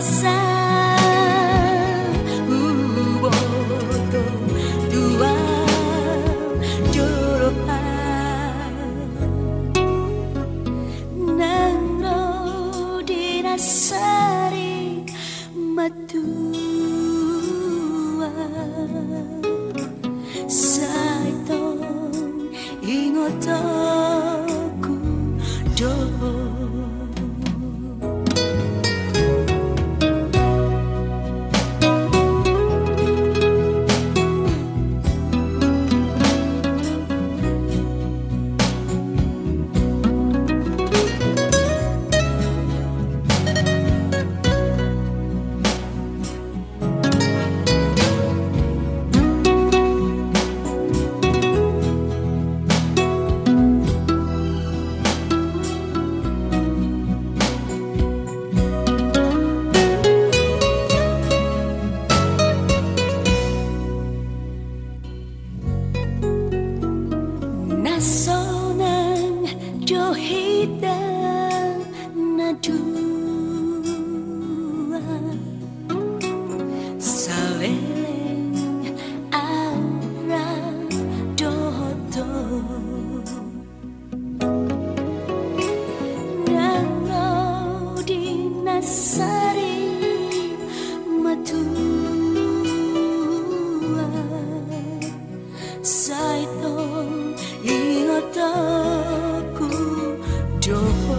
山。Doho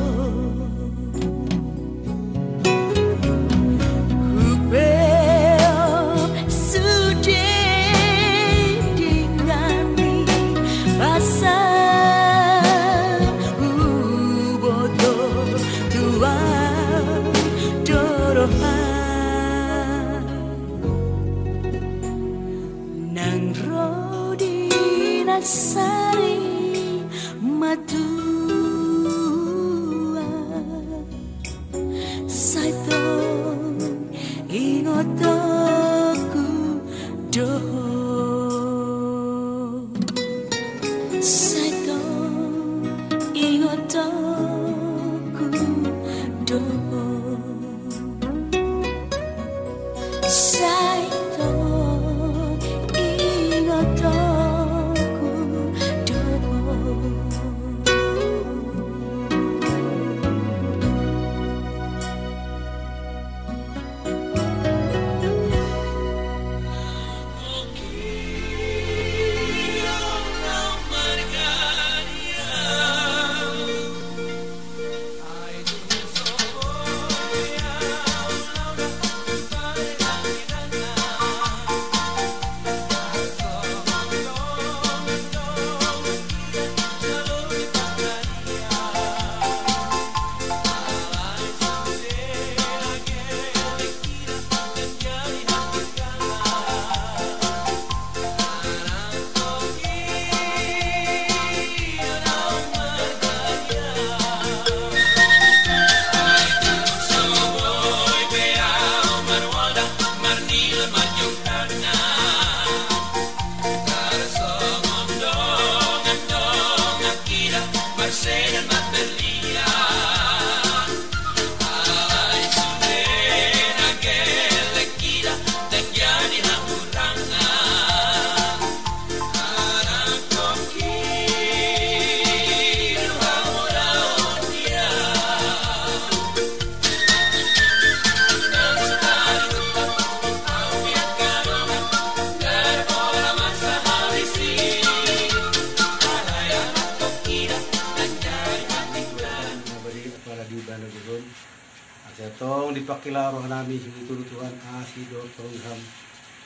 roh nami itu Tuhan asih do tong ham.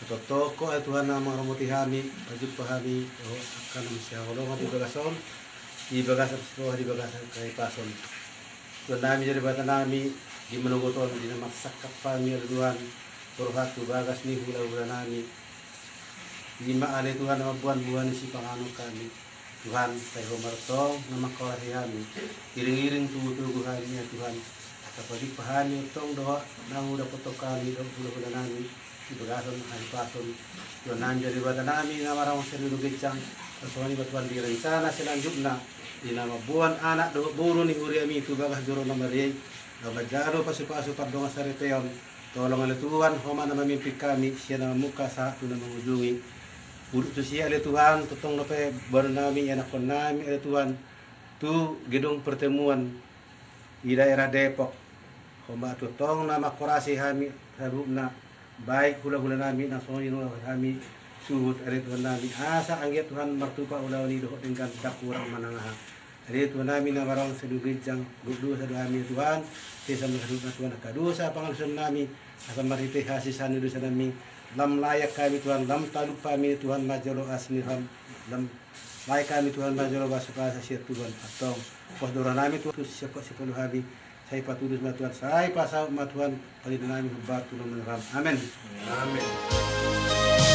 Toko ya Tuhan nama romoti hami, wajib pahami, oh akan masya Allah di bagason, di bagasan sekolah di bagasan kaya pason. Tuhan nami jadi bata nami di menunggu Tuhan di nama sakap pami ya Tuhan. Berhat tu bagas ni hula hula nami. Lima ale Tuhan nama buan buan si pangano kami. Tuhan saya homartong nama kawasi kami. Iring-iring kami ya Tuhan. Kapag pahani tong doa nang udah kotok kami dong hula hula nami. Ibagason hari pason. Tuhan nanja di bata nami nama ramang seribu gecang. Kasuani batuan di rencana selanjutnya. Di nama buan anak do buru ni uri ami tu bagas juro nama rey. Gabajaro pasu-pasu pardonga sareteon. Tolong oleh Tuhan, homa nama mimpi kami, siya nama muka saat tu nama ujungi. Urut tu siya oleh Tuhan, tutong nape baru nami, anak nami oleh Tuhan. Tu gedung pertemuan di daerah Depok. Homa tutong nama korasi kami, harupna baik hula-hula nami, nasoni nula kami, suhut oleh Tuhan nami. Asa anggit Tuhan martupa ulah ni dohot dengan dakurang manangah. Jadi Tuhan nami na barang sedugit jang gudu sa nami Tuhan. Makadud na Tuhan kadusa pangalusan nami. Asa marite hasisan dosa nami. Lam layak kami Tuhan, lam taluk kami Tuhan majolo asniham. Lam layak kami Tuhan majolo basuka sa siya Tuhan atong. Pos dora nami Tuhan siapa siapa habi. Saya patulus ma Tuhan, saya pasal ma Tuhan, hubar tulong meneram. Amin. Amin.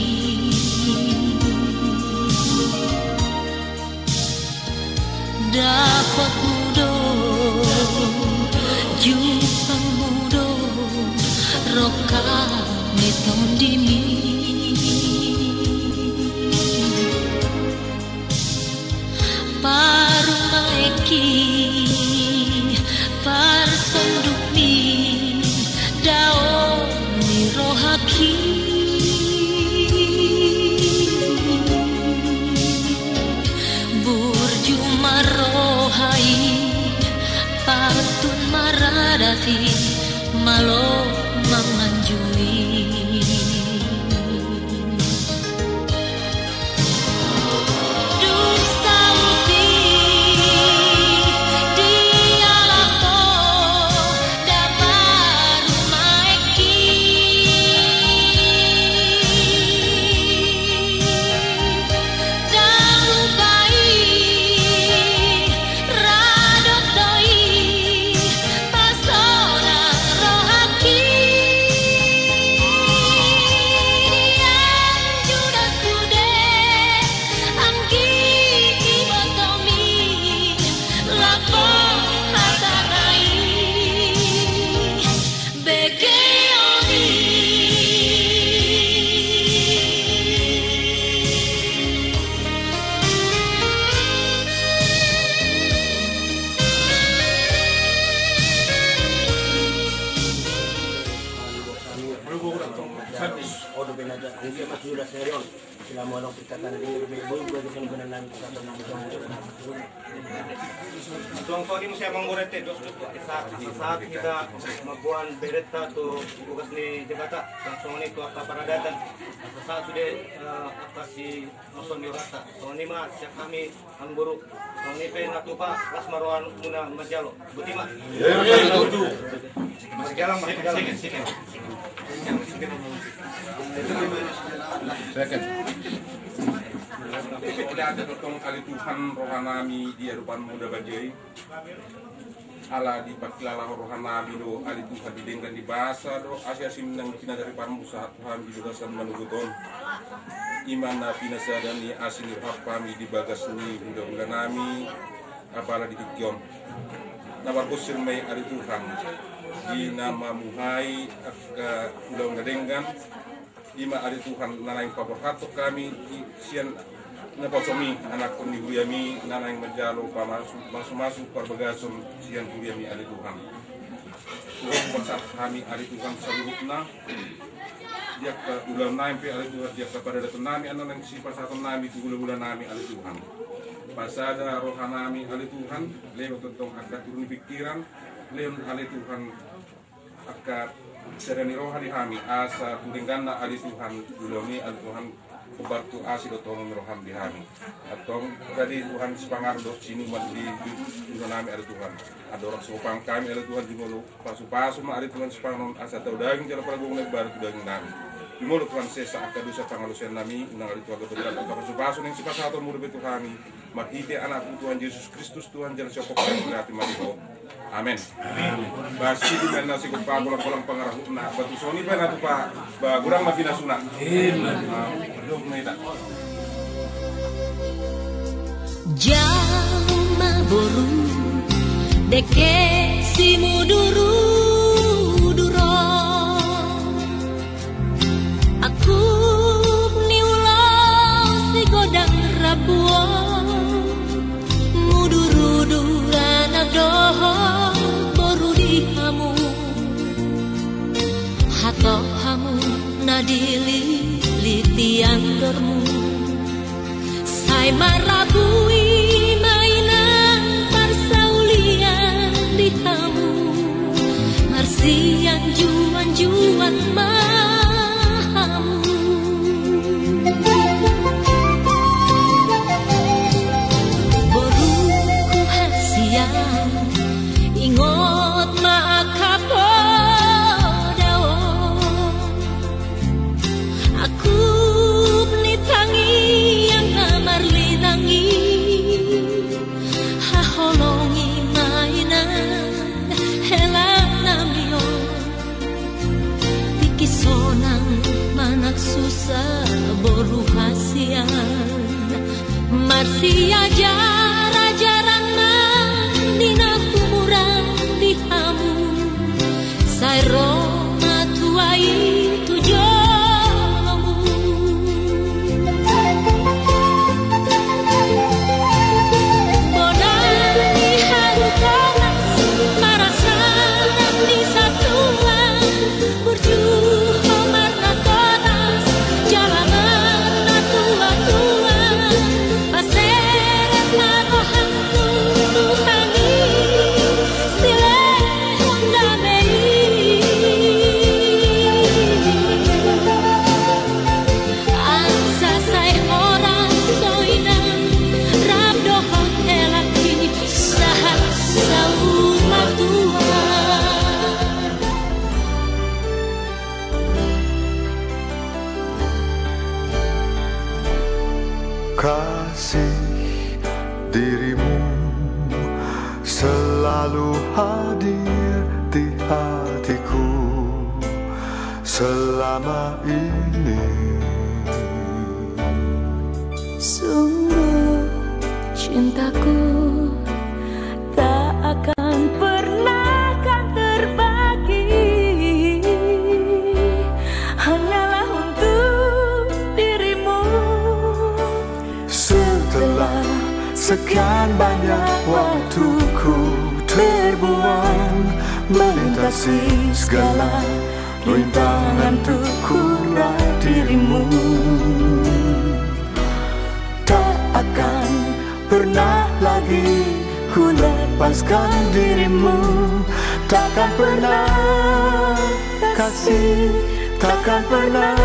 Dapat sudah apa si Mason Yorata so ni ma siya kami ang guru so ni pe natupa las maruan muna majalo butima masih jalan masih jalan Second. Oleh ada dotong kali Tuhan rohanami di erupan muda bajai. Ala di pakilala rohanami do ali Tuhan di dengan di bahasa do asia simnang kina dari musa Tuhan di dogasan manuguton. Iman na pinasa dan ni asin irhapami di bagas ni muda muda nami apala di tikyon. Nabar kusir may ali Tuhan di nama muhai ak ulang gadenggan ima ari Tuhan nanay paborhato kami di sian na posomi anak ko ni Guyami nanay majalo pa Guyami ari Tuhan. Tuhan pasat kami ari Tuhan sa lubuk na dia ke ulang naim pe ari Tuhan dia kepada datang nami anak yang si pasatan nami tu gula-gula nami ari Tuhan. Pasada rohanami ali Tuhan lewat tentang akad turun pikiran lewat ali Tuhan akad serani roh hari hami asa kuringgana ali Tuhan ali Tuhan kubartu asi do tolong roham di hami atong tadi Tuhan sepangar do sini mat di nami ali Tuhan. Ada orang sopang kami ali Tuhan di mulu pasu pasu ma ali Tuhan sepangar asa tau daging cara pragu nek baru daging nami mulu Tuhan sesa akad dosa pangalusian nami unang ali Tuhan kebetulan atau pasu pasu ning sifat satu murid Tuhan Matite anak Tuhan Yesus Kristus Tuhan jalan sopok berarti mati Amin. Basi di mana si kupa kulang pengarah na batu soni pa na pa ba kurang makin nasuna. Amen. Dok na ita. Jauh maboru deke si anak doho boru di hamu Hato hamu nadili litian dormu Sai marabui mainan parsaulian di hamu Marsian juan-juan mahamu García. Dirimu selalu hadir di hatiku selama ini. Sungguh cintaku melintasi segala rintangan kurai dirimu. Pernah lagi ku lepaskan dirimu. Takkan pernah kasih Takkan pernah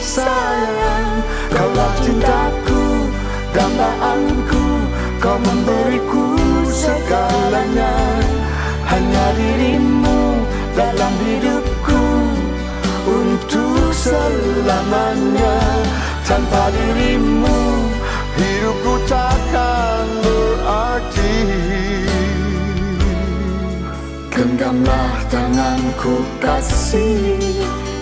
sayang. Kaulah cintaku, dambaanku Kau memberiku segalanya Hanya dirimu dalam hidupku Untuk selamanya. Tanpa dirimu hidupku takkan berarti. Genggamlah tanganku kasih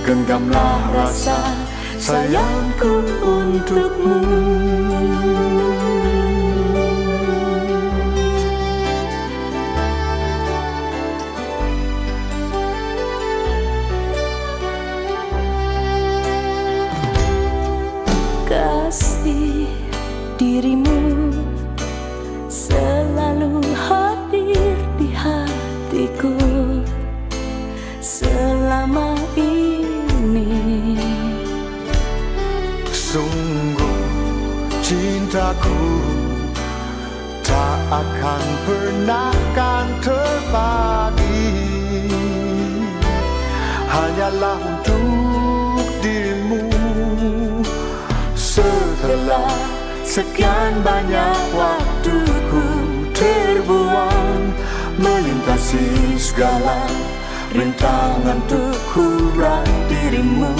Genggamlah rasa sayangku untukmu kasih dirimu selalu hadir di hatiku selama ini. Sungguh cintaku tak akan pernah kan terbagi. Hanyalah untuk sekian banyak waktuku terbuang Melintasi segala rintangan untuk kurang dirimu.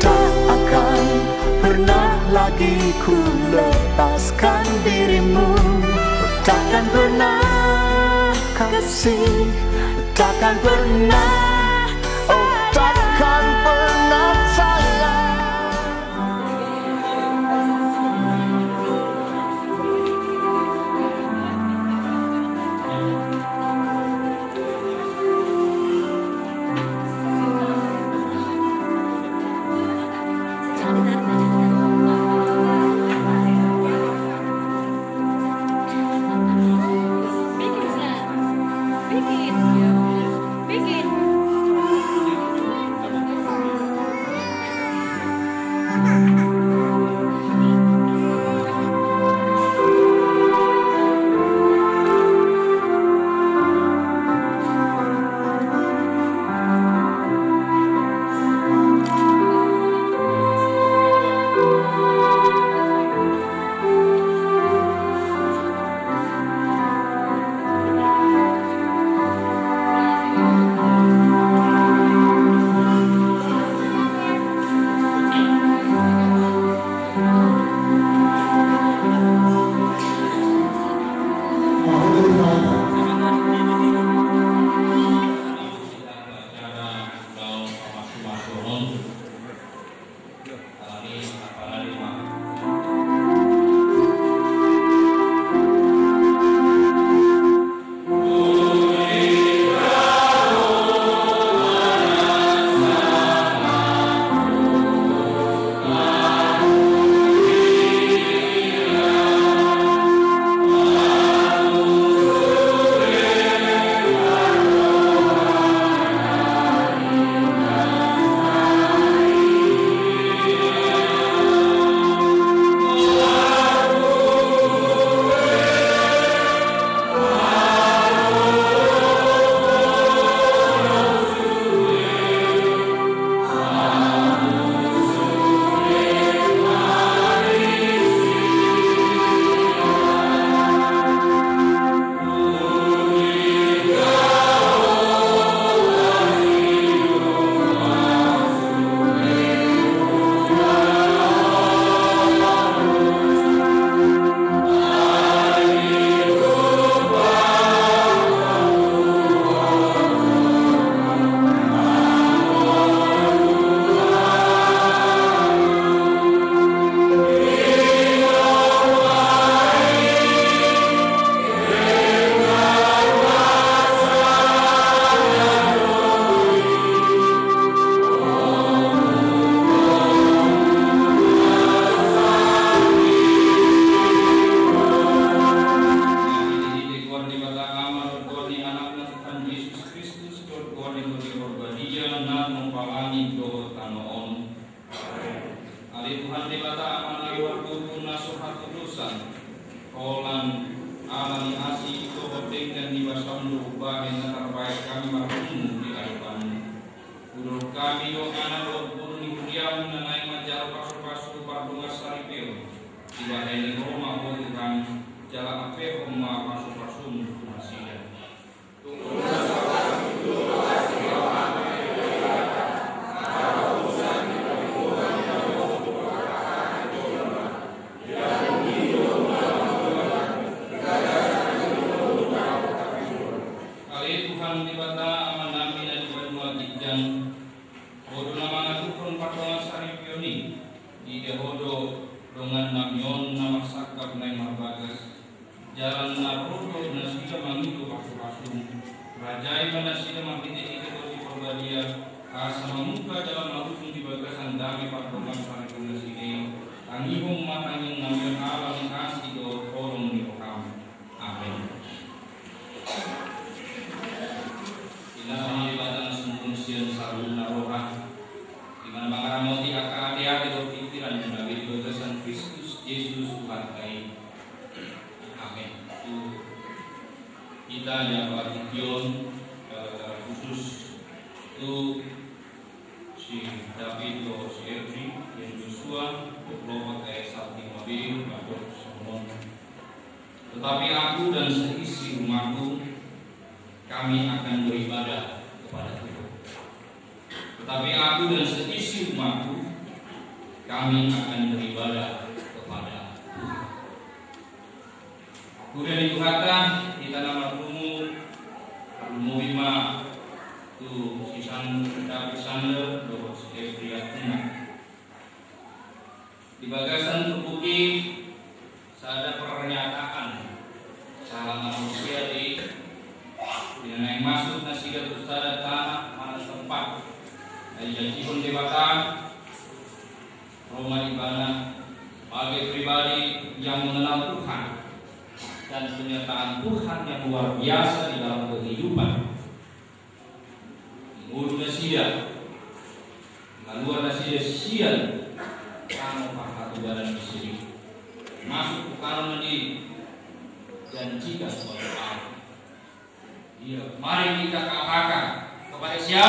Tak akan pernah lagi ku lepaskan dirimu. Takkan pernah kasih Takkan pernah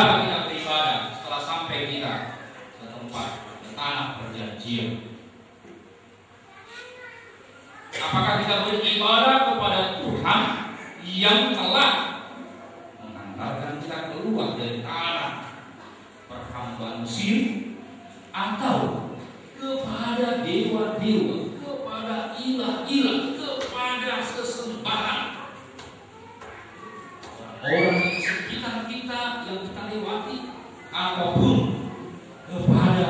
kita beribadah setelah sampai kita ke tempat ke tanah perjanjian. Apakah kita beribadah kepada Tuhan yang telah mengantarkan kita keluar dari tanah perhambaan Mesir atau kepada dewa-dewa, kepada ilah-ilah, kepada sesembahan orang sekitar kita yang kita lewati apa pun kepada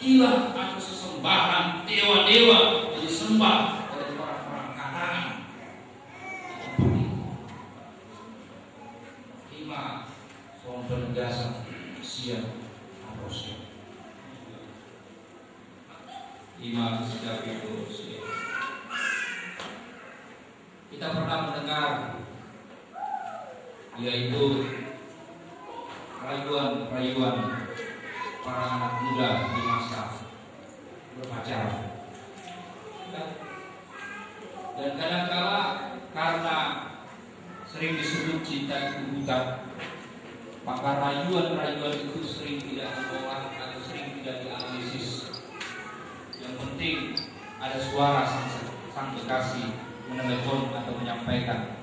ilah atau sesembahan dewa-dewa yang disembah oleh orang-orang kalangan lima sombong jasa siap siap lima siap itu siap kita pernah mendengar yaitu rayuan-rayuan para anak muda di masa berpacaran. Dan kadang-kala karena sering disebut cinta itu buta, maka rayuan-rayuan itu sering tidak ditolak atau sering tidak dianalisis. Yang penting ada suara sang, sang kekasih menelepon atau menyampaikan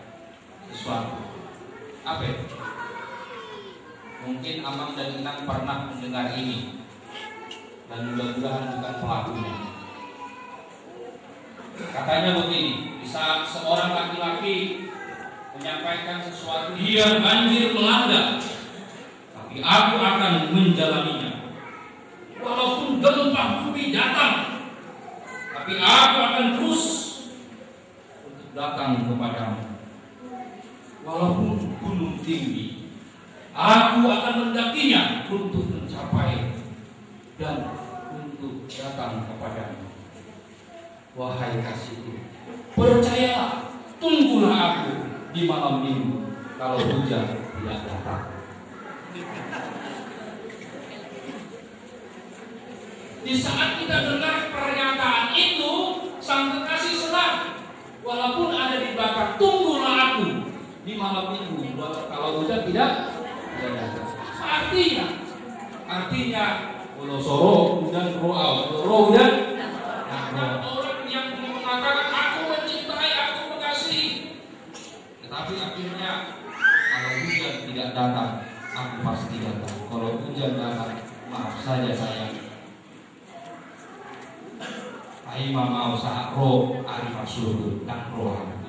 sesuatu apa itu? Mungkin Amang dan Inang pernah mendengar ini dan mudah-mudahan bukan pelakunya. Katanya begini, di saat seorang laki-laki menyampaikan sesuatu, dia banjir melanda, tapi aku akan menjalaninya. Walaupun gempa bumi datang, tapi aku akan terus untuk datang kepadamu walaupun gunung tinggi, Aku akan mendakinya untuk mencapai dan untuk datang kepadamu. Wahai kasihku, percayalah, tunggulah aku di malam minggu kalau hujan tidak datang. Di saat kita dengar pernyataan itu, sang kekasih senang. Walaupun ada di belakang, tunggulah aku di malam minggu kalau hujan tidak Artinya, artinya kalau soro hujan roa, soro hujan nah, orang yang mengatakan aku mencintai, aku mengasihi, tetapi akhirnya kalau hujan tidak datang, aku pasti datang. Kalau hujan datang, maaf saja sayang. Ai mau saat roh ari surga dan roh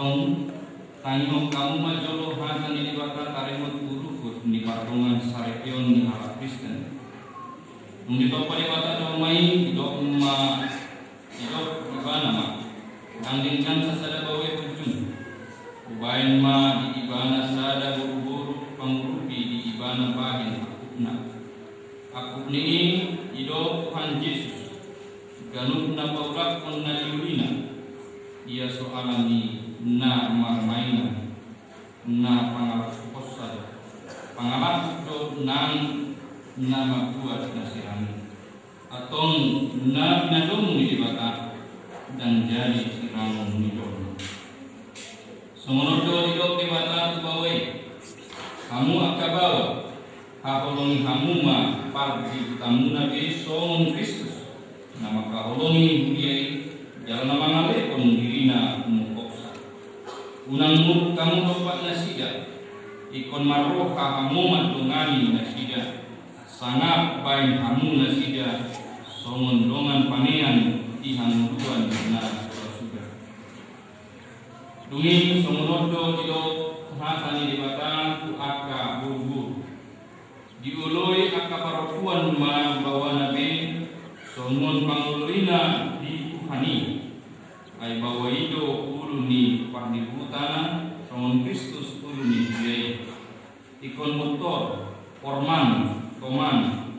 Atong Tanyong kamu majolo hasan ini bakal taremot guru di partungan sarepion ni ala Kristen. Nungito pa ni bata do may do ma ito iba na ma. Ang dingkan sa sada bawe hujun. Ubayan ma di iba na sada buru-buru pangurupi di iba na bahin akupna. Akupni ido Tuhan Yesus. Ganun na paulak kon. Ia soalan ni na marmaina na pangalak posad pangalak do nang nama buat nasiran atong na pinadong ni dan jadi siramu nidon. Sumonodo hidup di bata bawai. Kamu akabawa. Hakolongi hamuma pargi tamu nabi songon Kristus. Nama kaholongi budiai jalan nama ngale mukoksa. Unang muruk kamu dapat nasida. Ikon maroh kamu matungani nasida. Sangat baik kamu nasida. Songon dongan panean ihang tuan na sudah. Dungi somonodo tido hatani di batang ku aka buru Diuloi aka parapuan ma bawa nabi somon pangulina di kuhani. Ay bawa ido ulu pardibutana somon Kristus ulu ni biaya. Ikon motor, orman, toman,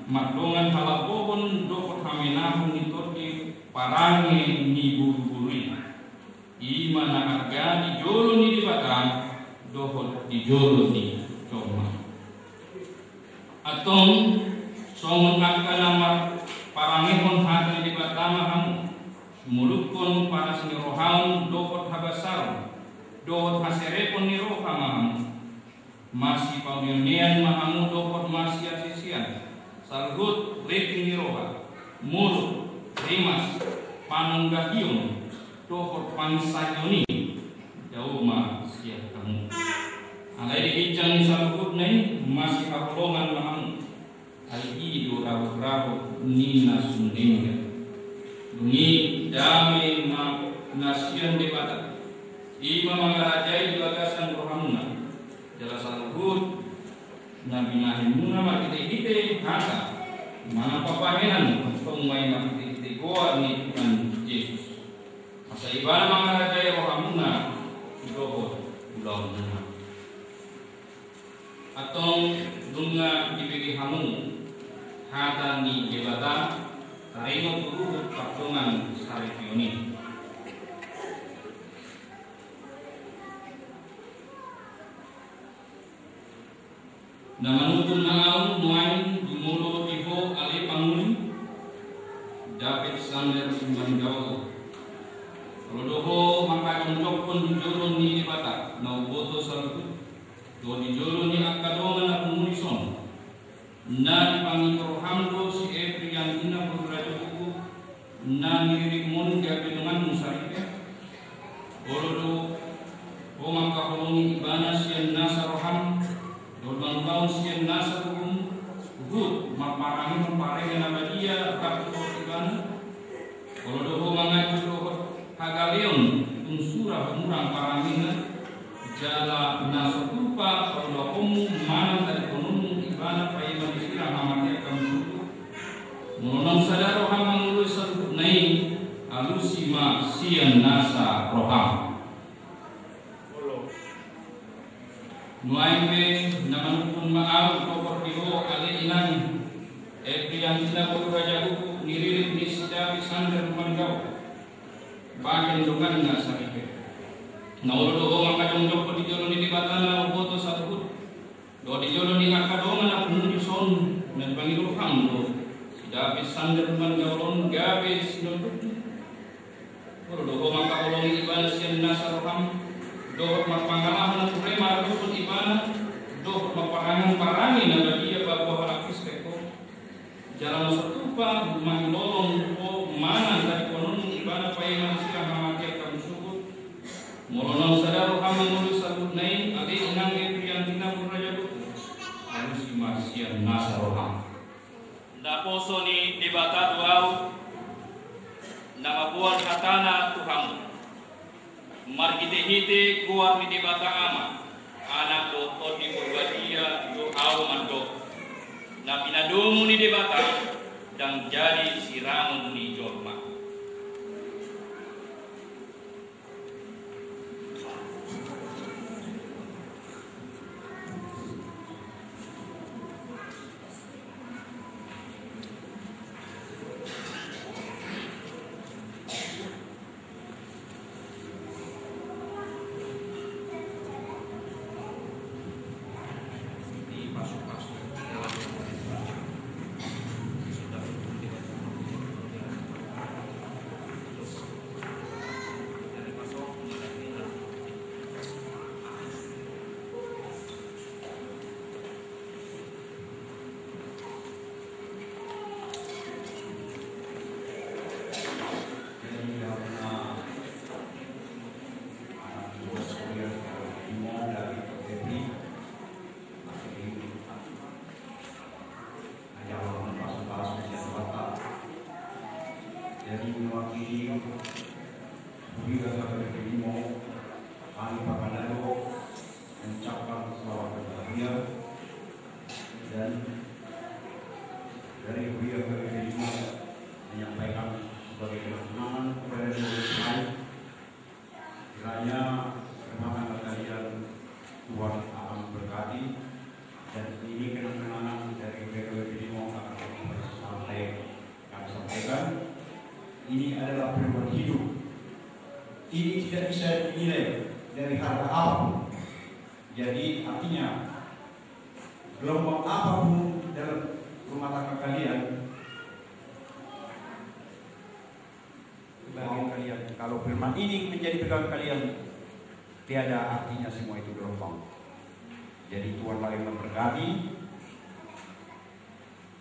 makdongan halapobon do hamenahun itu di parangi ni buru-buri ima na agani jolo ni di batang dohot di jolo ni coma. Atong somon akka nama parangehon hata di batama hamu sumulukon para sini rohaun dohot habasar dohot haserepon ni rohama hamu masih pamionian mahamu dohot masih asisian salgut reki ni roha mulut rimas panunggahion dohot pangsayoni jauh ma siap kamu. Alai dikincang ni salgut nai masih kakolongan mahamu. Ai ido rabu-rabu nina sundengga dungi dame ma nasian debata ima mangarajai bagasan rohamuna jala salgut nabi nahimuna makite hite hata mana papahenan pemai makite hite goa ni Tuhan Yesus. Masa ibana mangarajai rohamuna doho ulau muna atong dunga dibagi hamu hata ni jebata tarino guru patungan saripioni Namanutun nangau nuain dumulo tiho ale panguli Dapat sander sumban jawa. Kalau doho maka konjok pun dijolo ni dibata Nau boto salatu Do dijolo ni akadongan na pumulison Na dipangi rohamdo si Ebri yang ina purrajo buku Na niririk mun gabi dengan musaripe Olo do O maka holongi ibana siyan nasa roham Dorban kaum siyan nasa hukum Gut maparangi maparengi nama dia Rabu ibana Kalau doho mangaju doho Hagaleon Unsura pemurang parangina Jala nasa kupa Kalau dohomu mana dari konumu Ibana payah manisira Hamatnya kamu suku Menonong sadar roham mengului satu nai Alusima siyan nasa roham Nuaime namanupun maaw tokor diho ale inang Epri yang tidak perlu raja hukum Niririt ni sida pisander manggau Bagian dungan nga sarike Naulo doho makadong joko di jolo ni batana Uboto sabut Do di jolo ni akadongan na pumuli son Dan pangilukang do Sida pisander manggau lon gabe sinoduk Kuro doho makakolongi ibana siya nasa roham dohot mapangalaman at problema dohot ibana dohot maparangan parangin na bagiya bago halakis keko jalan satupa mangilolong ko mana dari konon ibana payaman sila hamake kamu sugut molonon sadaro kama ngulu sabut nain ade inang epi yang tina muraja buku harus imasian nasa roham Daposo ni debata duau nama buat hatana Tuhan margite-hite kuar ni debata ama. Anak do oti berbadia do au mando. Na pinadumu ni debata dan jadi siramun ni jorma ini adalah firman hidup. Ini tidak bisa dinilai dari harga apa pun. Jadi artinya gelombang apa pun dalam rumah tangga kalian pegangan kalian kalau firman ini menjadi pegangan kalian tiada artinya semua itu gelombang. Jadi Tuhan lagi memberkati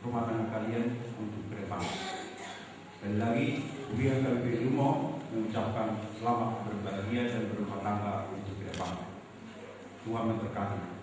rumah tangga kalian untuk ke dan lagi Buya KBP Lumo mengucapkan selamat berbahagia dan berumah tangga untuk ke depan Tuhan memberkati